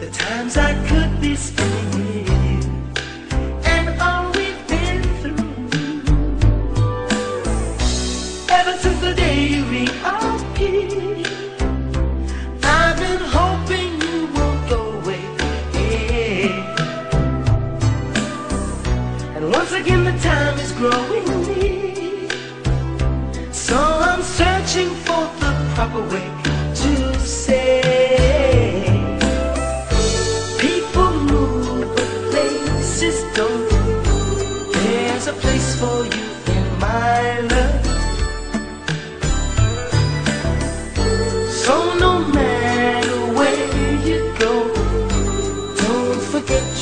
the times I could be spending and all we've been through. Ever since the day you reappeared, I've been hoping you won't go away. And once again, the time is growing near, so I'm searching for the proper way.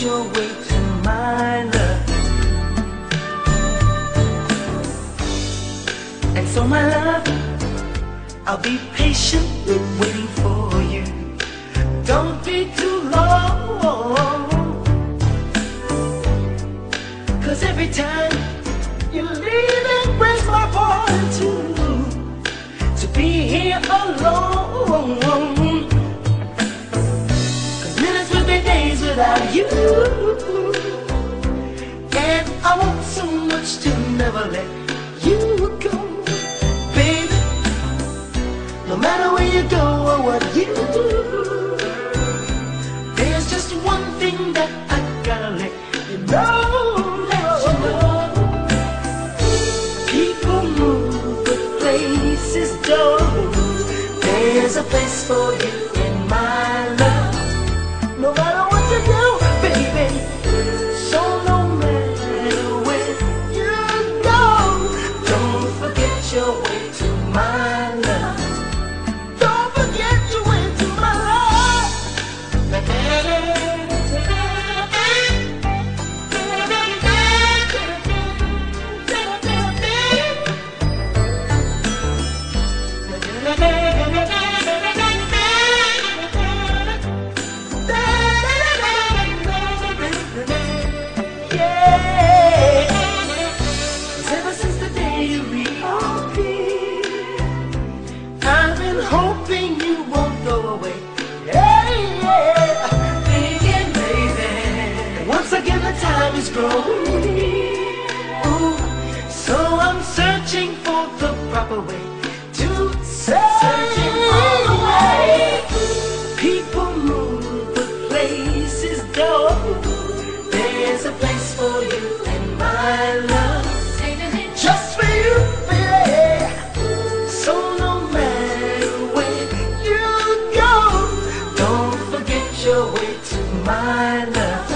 Your way to my love. And so, my love, I'll be patiently waiting for you. Don't be too long. Cause every time you leave, it breaks my heart too. To be here alone. And I want so much to never let you go. Baby, no matter where you go or what you do, there's just one thing that I gotta let you know. Let you. People move, but places don't. There's a place for you love is growing. Oh, so I'm searching for the proper way to say. Searching for the way. People move, the places go. There's a place for you and my love. Just for you, baby. So no matter where you go, don't forget your way to my love.